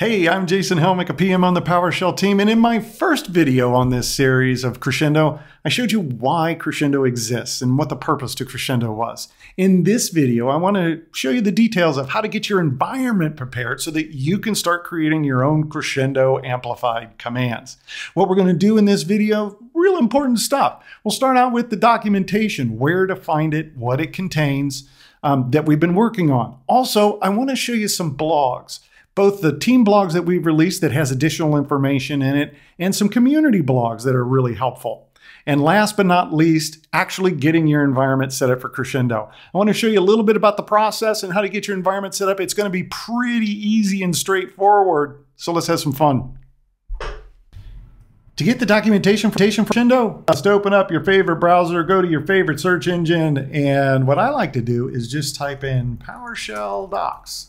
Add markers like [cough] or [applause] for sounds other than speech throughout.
Hey, I'm Jason Helmick, a PM on the PowerShell team, and in my first video on this series of Crescendo, I showed you why Crescendo exists and what the purpose to Crescendo was. In this video, I want to show you the details of how to get your environment prepared so that you can start creating your own Crescendo amplified commands. What we're going to do in this video, real important stuff. We'll start out with the documentation, where to find it, what it contains, um, that we've been working on. Also, I want to show you some blogs both the team blogs that we've released that has additional information in it and some community blogs that are really helpful. And last but not least, actually getting your environment set up for Crescendo. I want to show you a little bit about the process and how to get your environment set up. It's going to be pretty easy and straightforward. So let's have some fun. To get the documentation for Crescendo, just open up your favorite browser, go to your favorite search engine, and what I like to do is just type in PowerShell Docs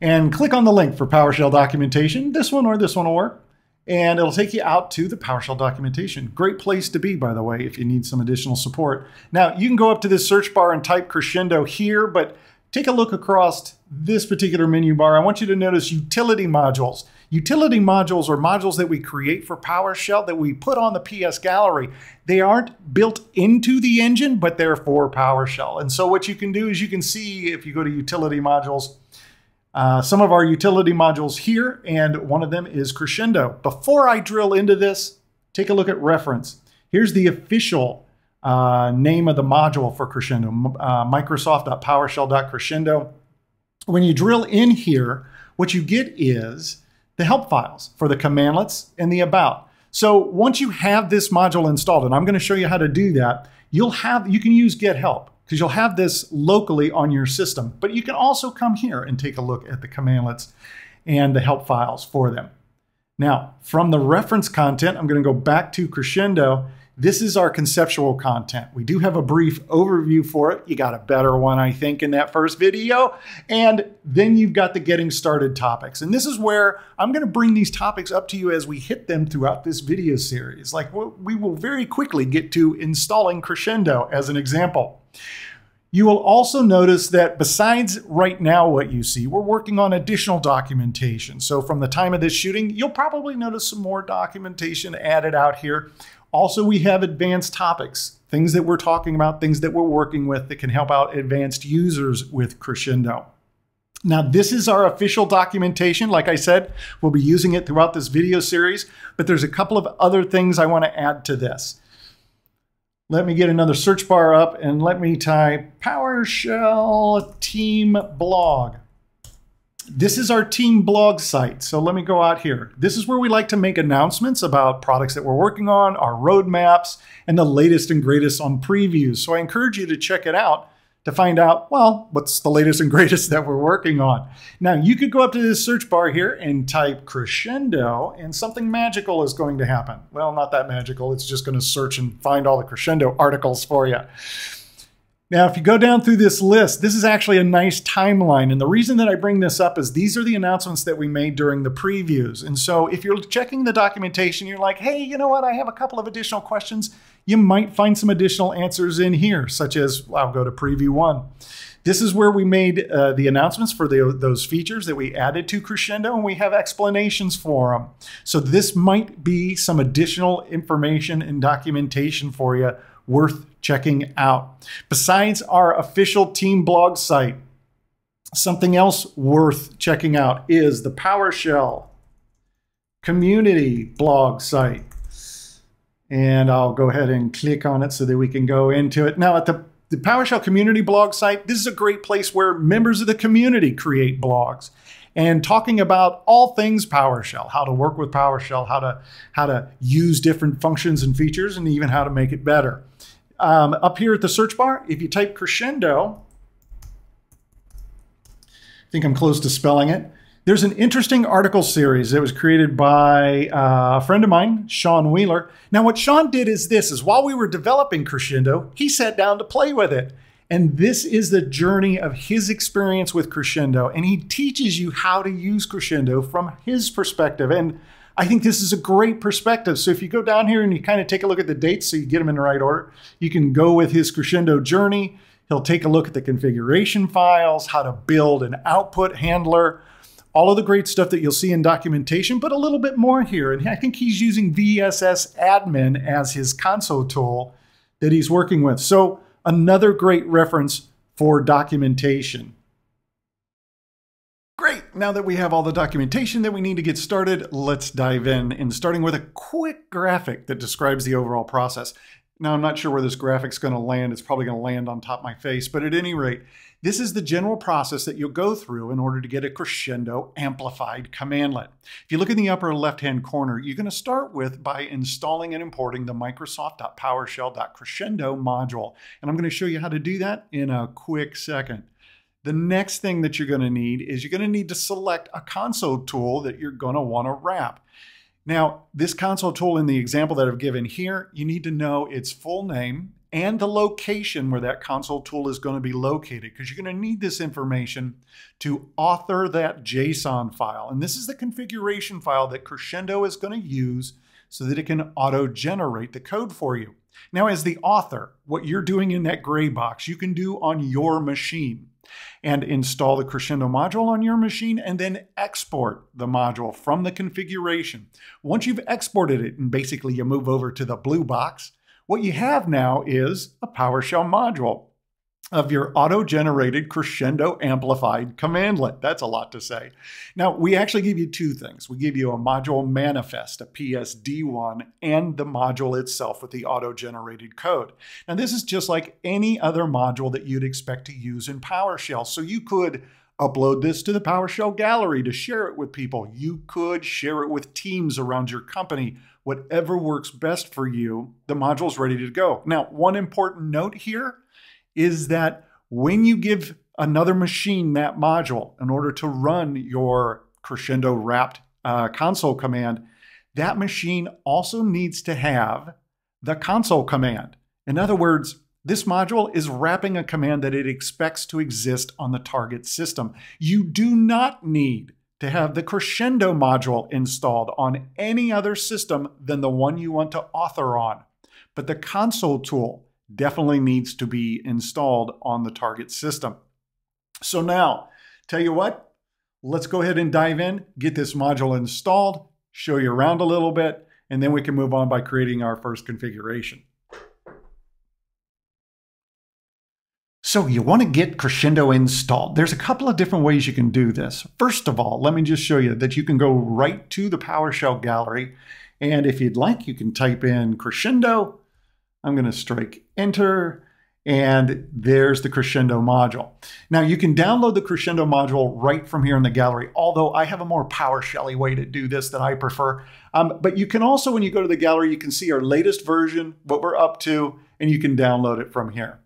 and click on the link for PowerShell documentation. This one or this one will work. And it'll take you out to the PowerShell documentation. Great place to be, by the way, if you need some additional support. Now, you can go up to this search bar and type Crescendo here, but take a look across this particular menu bar. I want you to notice utility modules. Utility modules are modules that we create for PowerShell that we put on the PS Gallery. They aren't built into the engine, but they're for PowerShell. And so what you can do is you can see if you go to utility modules, uh, some of our utility modules here, and one of them is Crescendo. Before I drill into this, take a look at reference. Here's the official uh, name of the module for Crescendo, uh, microsoft.powershell.crescendo. When you drill in here, what you get is the help files for the commandlets and the about. So once you have this module installed, and I'm going to show you how to do that, you'll have you can use get help because you'll have this locally on your system. But you can also come here and take a look at the commandlets and the help files for them. Now, from the reference content, I'm going to go back to Crescendo. This is our conceptual content. We do have a brief overview for it. You got a better one, I think, in that first video. And then you've got the getting started topics. And this is where I'm going to bring these topics up to you as we hit them throughout this video series. Like we will very quickly get to installing Crescendo as an example. You will also notice that besides right now what you see, we're working on additional documentation. So from the time of this shooting, you'll probably notice some more documentation added out here. Also, we have advanced topics, things that we're talking about, things that we're working with that can help out advanced users with Crescendo. Now, this is our official documentation. Like I said, we'll be using it throughout this video series, but there's a couple of other things I want to add to this. Let me get another search bar up and let me type PowerShell team blog. This is our team blog site. So let me go out here. This is where we like to make announcements about products that we're working on, our roadmaps, and the latest and greatest on previews. So I encourage you to check it out to find out, well, what's the latest and greatest [laughs] that we're working on. Now, you could go up to this search bar here and type crescendo, and something magical is going to happen. Well, not that magical. It's just going to search and find all the crescendo articles for you. Now, if you go down through this list, this is actually a nice timeline. And the reason that I bring this up is these are the announcements that we made during the previews. And so if you're checking the documentation, you're like, hey, you know what? I have a couple of additional questions. You might find some additional answers in here, such as I'll go to preview one. This is where we made uh, the announcements for the, those features that we added to Crescendo, and we have explanations for them. So this might be some additional information and documentation for you worth checking out. Besides our official team blog site, something else worth checking out is the PowerShell community blog site. And I'll go ahead and click on it so that we can go into it. Now, at the, the PowerShell community blog site, this is a great place where members of the community create blogs and talking about all things PowerShell, how to work with PowerShell, how to how to use different functions and features, and even how to make it better. Um, up here at the search bar, if you type crescendo, I think I'm close to spelling it. There's an interesting article series that was created by uh, a friend of mine, Sean Wheeler. Now, what Sean did is this: is while we were developing Crescendo, he sat down to play with it. And this is the journey of his experience with Crescendo. And he teaches you how to use Crescendo from his perspective. And I think this is a great perspective. So if you go down here and you kind of take a look at the dates so you get them in the right order, you can go with his Crescendo journey. He'll take a look at the configuration files, how to build an output handler, all of the great stuff that you'll see in documentation, but a little bit more here. And I think he's using VSS Admin as his console tool that he's working with. So another great reference for documentation. Now that we have all the documentation that we need to get started, let's dive in and starting with a quick graphic that describes the overall process. Now, I'm not sure where this graphic's going to land. It's probably going to land on top of my face. But at any rate, this is the general process that you'll go through in order to get a crescendo amplified commandlet. If you look in the upper left-hand corner, you're going to start with by installing and importing the Microsoft.PowerShell.Crescendo module. And I'm going to show you how to do that in a quick second. The next thing that you're going to need is you're going to need to select a console tool that you're going to want to wrap. Now, this console tool in the example that I've given here, you need to know its full name and the location where that console tool is going to be located because you're going to need this information to author that JSON file. And this is the configuration file that Crescendo is going to use so that it can auto-generate the code for you. Now, as the author, what you're doing in that gray box, you can do on your machine and install the Crescendo module on your machine and then export the module from the configuration. Once you've exported it and basically you move over to the blue box, what you have now is a PowerShell module of your auto-generated crescendo amplified commandlet. That's a lot to say. Now, we actually give you two things. We give you a module manifest, a PSD1, and the module itself with the auto-generated code. Now, this is just like any other module that you'd expect to use in PowerShell. So you could upload this to the PowerShell gallery to share it with people. You could share it with teams around your company. Whatever works best for you, the module's ready to go. Now, one important note here is that when you give another machine that module in order to run your Crescendo wrapped uh, console command, that machine also needs to have the console command. In other words, this module is wrapping a command that it expects to exist on the target system. You do not need to have the Crescendo module installed on any other system than the one you want to author on. But the console tool definitely needs to be installed on the target system. So now, tell you what, let's go ahead and dive in, get this module installed, show you around a little bit, and then we can move on by creating our first configuration. So you want to get Crescendo installed. There's a couple of different ways you can do this. First of all, let me just show you that you can go right to the PowerShell gallery. And if you'd like, you can type in Crescendo I'm going to strike enter and there's the Crescendo module. Now you can download the Crescendo module right from here in the gallery, although I have a more PowerShelly way to do this that I prefer. Um, but you can also, when you go to the gallery, you can see our latest version, what we're up to, and you can download it from here.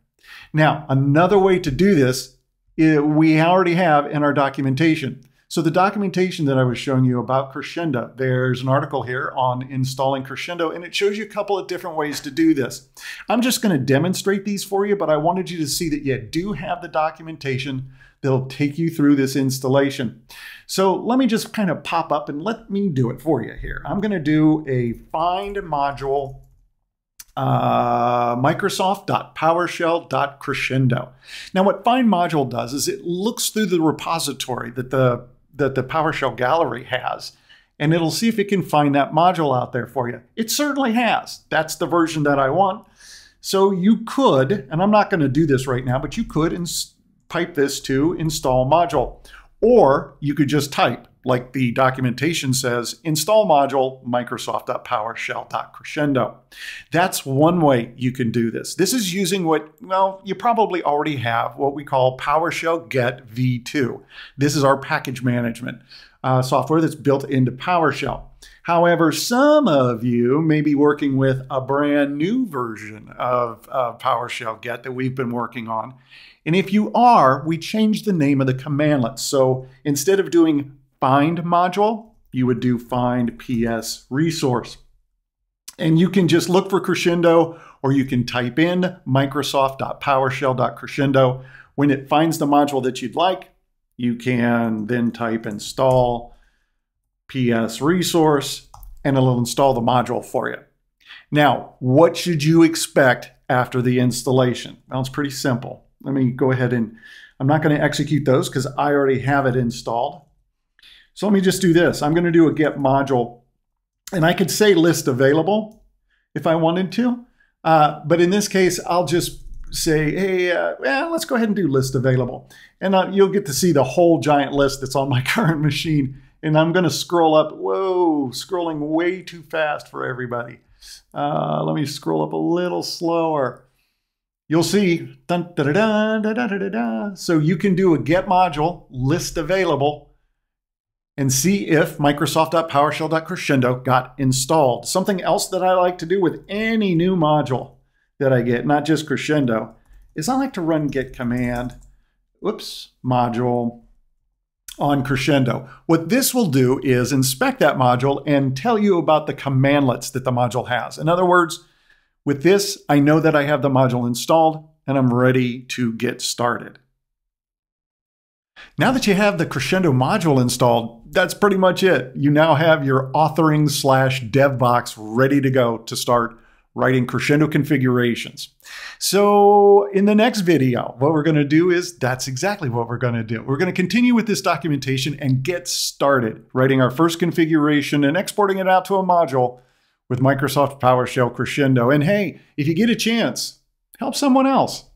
Now, another way to do this, eh, we already have in our documentation. So the documentation that I was showing you about Crescendo, there's an article here on installing Crescendo, and it shows you a couple of different ways to do this. I'm just going to demonstrate these for you, but I wanted you to see that you do have the documentation that'll take you through this installation. So let me just kind of pop up and let me do it for you here. I'm going to do a find module uh, Microsoft.PowerShell.Crescendo. Now, what Find Module does is it looks through the repository that the that the PowerShell gallery has, and it'll see if it can find that module out there for you. It certainly has. That's the version that I want. So you could, and I'm not going to do this right now, but you could pipe this to install module. Or you could just type, like the documentation says, install module microsoft.powershell.crescendo. That's one way you can do this. This is using what, well, you probably already have what we call PowerShell Get V2. This is our package management uh, software that's built into PowerShell. However, some of you may be working with a brand new version of uh, PowerShell Get that we've been working on. And if you are, we changed the name of the commandlet. So instead of doing find module, you would do find PS resource. And you can just look for Crescendo or you can type in microsoft.powershell.crescendo. When it finds the module that you'd like, you can then type install PS resource and it'll install the module for you. Now, what should you expect after the installation? Well, it's pretty simple. Let me go ahead and I'm not going to execute those because I already have it installed. So let me just do this. I'm going to do a get module, and I could say list available if I wanted to. Uh, but in this case, I'll just say, hey, uh, well, let's go ahead and do list available. And uh, you'll get to see the whole giant list that's on my [laughs] current machine. And I'm going to scroll up. Whoa, scrolling way too fast for everybody. Uh, let me scroll up a little slower. You'll see, dun, da, da, da, so you can do a get module, list available, and see if Microsoft.PowerShell.Crescendo got installed. Something else that I like to do with any new module that I get, not just Crescendo, is I like to run get command, whoops, module on Crescendo. What this will do is inspect that module and tell you about the commandlets that the module has. In other words, with this, I know that I have the module installed and I'm ready to get started. Now that you have the Crescendo module installed, that's pretty much it. You now have your authoring slash dev box ready to go to start writing Crescendo configurations. So in the next video, what we're going to do is that's exactly what we're going to do. We're going to continue with this documentation and get started writing our first configuration and exporting it out to a module with Microsoft PowerShell Crescendo. And hey, if you get a chance, help someone else.